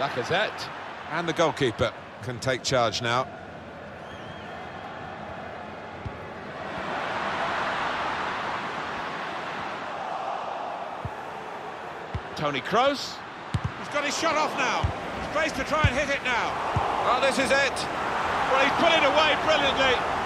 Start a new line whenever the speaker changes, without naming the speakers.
Lacazette.
And the goalkeeper can take charge now.
Toni Kroos.
He's got his shot off now. Space to try and hit it now.
Oh, this is it. Well, he's put it away brilliantly.